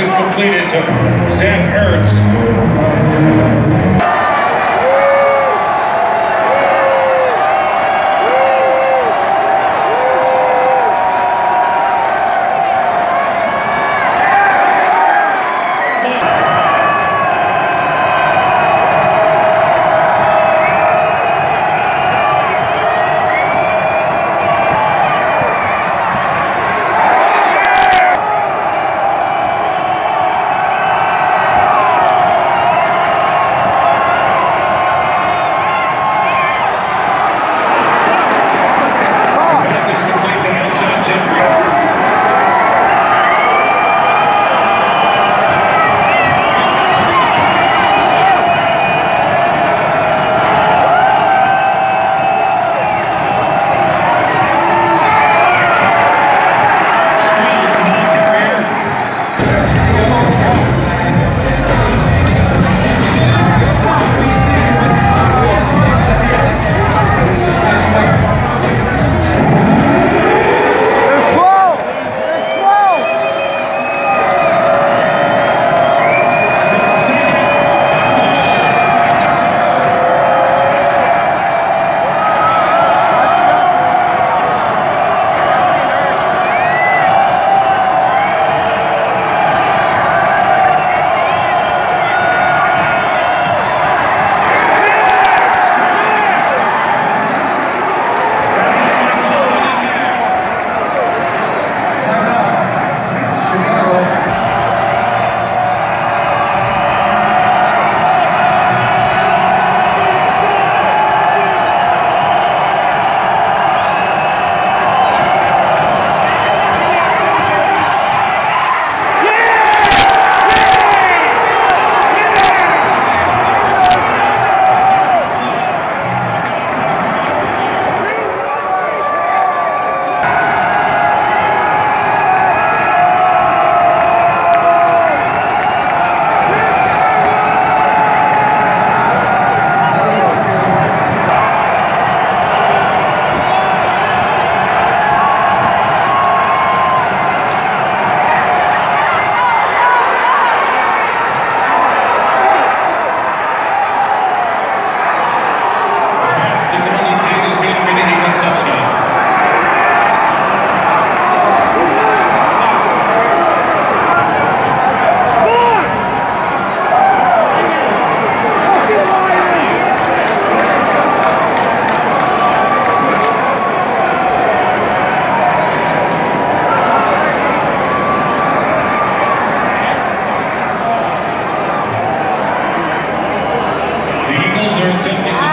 is completed to Zach Ernst.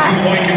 Two-point